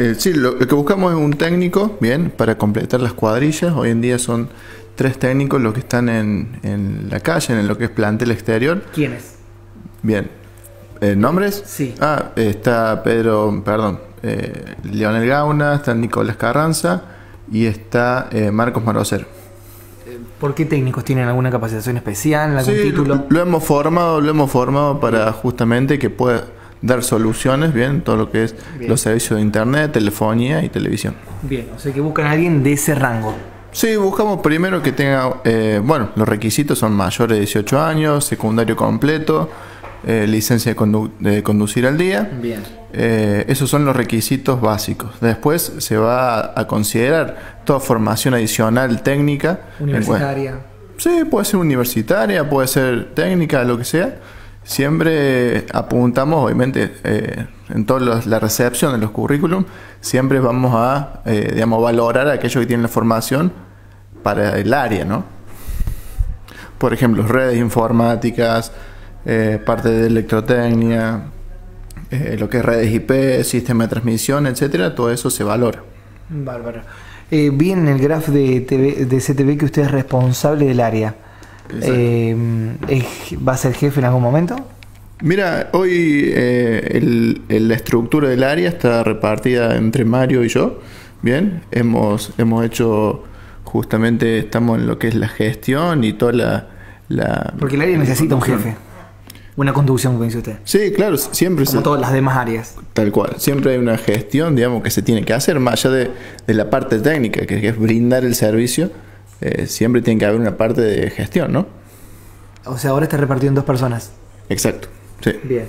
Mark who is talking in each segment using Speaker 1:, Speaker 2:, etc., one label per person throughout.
Speaker 1: Eh, sí, lo, lo que buscamos es un técnico, bien, para completar las cuadrillas. Hoy en día son tres técnicos los que están en, en la calle, en lo que es plantel exterior.
Speaker 2: ¿Quiénes?
Speaker 1: Bien. Eh, ¿Nombres?
Speaker 2: Sí.
Speaker 1: Ah, está Pedro, perdón, eh, Leonel Gauna, está Nicolás Carranza y está eh, Marcos Marocer.
Speaker 2: ¿Por qué técnicos tienen alguna capacitación especial, algún
Speaker 1: Sí,
Speaker 2: título?
Speaker 1: lo, lo hemos formado, lo hemos formado para justamente que pueda dar soluciones, bien, todo lo que es
Speaker 2: Bien.
Speaker 1: los servicios de internet, telefonía y televisión.
Speaker 2: Bien, o sea que buscan a alguien de ese rango.
Speaker 1: Sí, buscamos primero que tenga, eh, bueno, los requisitos son mayores de 18 años, secundario completo, eh, licencia de, condu- de conducir al día.
Speaker 2: Bien.
Speaker 1: Eh, esos son los requisitos básicos. Después se va a, a considerar toda formación adicional técnica.
Speaker 2: Universitaria.
Speaker 1: Sí, puede ser universitaria, puede ser técnica, lo que sea. Siempre apuntamos, obviamente, eh, en toda la recepción de los currículum, siempre vamos a, eh, digamos, valorar a aquellos que tienen la formación para el área, ¿no? Por ejemplo, redes informáticas, eh, parte de electrotecnia, lo que es redes IP, sistema de transmisión, etcétera, todo eso se valora.
Speaker 2: Bárbaro. Vi en el graph de, de CTV que usted es responsable del área. Eh, ¿es- ¿Va a ser jefe en algún momento?
Speaker 1: Mira, hoy eh, el- el- la estructura del área está repartida entre Mario y yo. Bien, hemos, hemos hecho justamente, estamos en lo que es la gestión y toda la... la
Speaker 2: Porque el área necesita un jefe. Una conducción, como dice usted.
Speaker 1: Sí, claro, siempre
Speaker 2: Como
Speaker 1: se-
Speaker 2: todas las demás áreas.
Speaker 1: tal cual. Siempre hay una gestión, digamos, que se tiene que hacer, más allá de, de la parte técnica, que, que es brindar el servicio, eh, siempre tiene que haber una parte de gestión, ¿no?
Speaker 2: O sea, ahora está repartido en dos personas.
Speaker 1: Exacto, sí.
Speaker 2: Bien.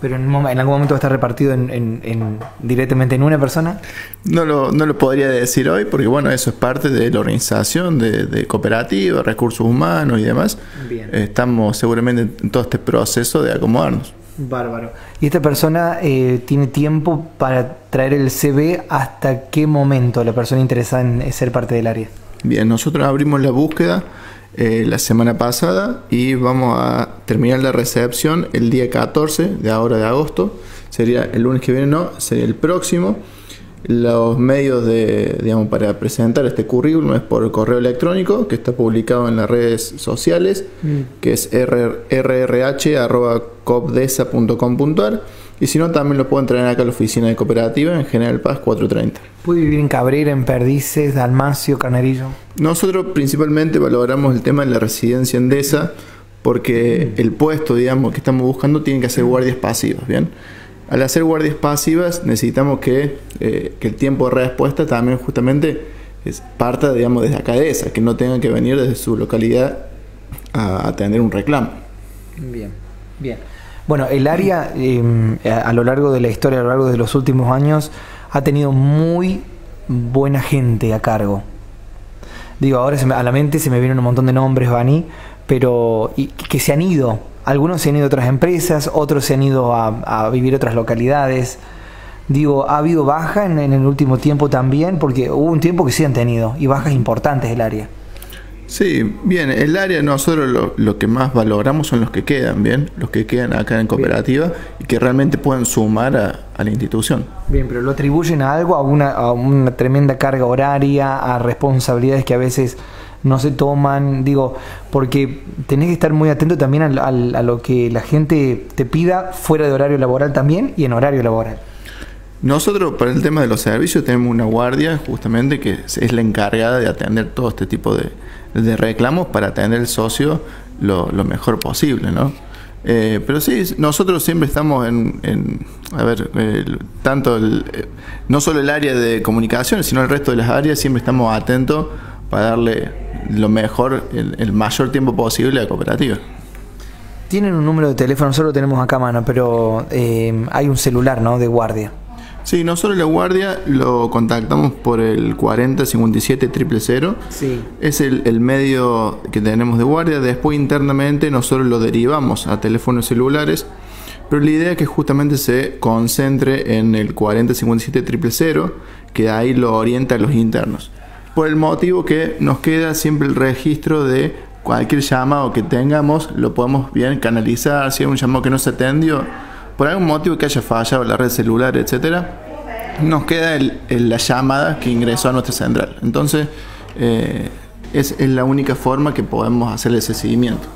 Speaker 2: Pero en, algún momento va a estar repartido en, en- en- directamente en una persona.
Speaker 1: No lo, no lo podría decir hoy porque bueno, eso es parte de la organización de, de cooperativa, recursos humanos y demás.
Speaker 2: Bien.
Speaker 1: Estamos seguramente en todo este proceso de acomodarnos.
Speaker 2: Bárbaro. ¿Y esta persona eh, tiene tiempo para traer el CV hasta qué momento la persona interesada en ser parte del área?
Speaker 1: Bien, nosotros abrimos la búsqueda eh, la semana pasada y vamos a terminar la recepción el día 14 de ahora de agosto. Sería el lunes que viene, no, sería el próximo. Los medios de, digamos, para presentar este currículum es por correo electrónico, que está publicado en las redes sociales, que es rrh.copdesa.com.ar. Y si no, también lo pueden traer acá a la oficina de cooperativa en General Paz 430.
Speaker 2: ¿Puede vivir en Cabrera, en Perdices, Dalmacio, Carnerillo?
Speaker 1: Nosotros principalmente valoramos el tema de la residencia endesa porque el puesto, digamos, que estamos buscando tiene que hacer guardias pasivas, ¿bien? Al hacer guardias pasivas necesitamos que, eh, que el tiempo de respuesta también justamente es, parta, digamos, desde acá de esa, que no tengan que venir desde su localidad a atender un reclamo.
Speaker 2: Bien, bien. Bueno, el área eh, a lo largo de la historia, a lo largo de los últimos años, ha tenido muy buena gente a cargo. Digo, ahora se me- a la mente se me vienen un montón de nombres, Bani, pero y, que se han ido. Algunos se han ido a otras empresas, otros se han ido a, a vivir a otras localidades. Digo, ¿ha habido baja en, en el último tiempo también? Porque hubo un tiempo que sí han tenido, y bajas importantes del área.
Speaker 1: Sí, bien, el área nosotros lo, lo que más valoramos son los que quedan, bien, los que quedan acá en cooperativa y que realmente puedan sumar a, a la institución.
Speaker 2: Bien, pero lo atribuyen a algo, a una, a una tremenda carga horaria, a responsabilidades que a veces no se toman, digo, porque tenés que estar muy atento también a lo que la gente te pida fuera de horario laboral también y en horario laboral.
Speaker 1: Nosotros para el tema de los servicios tenemos una guardia justamente que es la encargada de atender todo este tipo de, reclamos para atender al socio lo, mejor posible, ¿no? Eh, pero sí, nosotros siempre estamos en, a ver, tanto el, eh, no solo el área de comunicaciones, sino el resto de las áreas, siempre estamos atentos para darle lo mejor, el, el mayor tiempo posible a la cooperativa.
Speaker 2: Tienen un número de teléfono, nosotros lo tenemos acá a mano, pero eh, hay un celular, ¿no? De guardia.
Speaker 1: Sí, nosotros la guardia lo contactamos por el 40 57 000.
Speaker 2: Sí.
Speaker 1: Es el, el medio que tenemos de guardia. Después internamente nosotros lo derivamos a teléfonos celulares. Pero la idea es que justamente se concentre en el 40 57 000, que ahí lo orienta a los internos. Por el motivo que nos queda siempre el registro de cualquier llamado que tengamos, lo podemos bien canalizar. Si hay un llamado que no se atendió, por algún motivo que haya fallado la red celular, etcétera, nos queda la llamada que ingresó a nuestra central. Entonces, eh, es la única forma que podemos hacer ese seguimiento.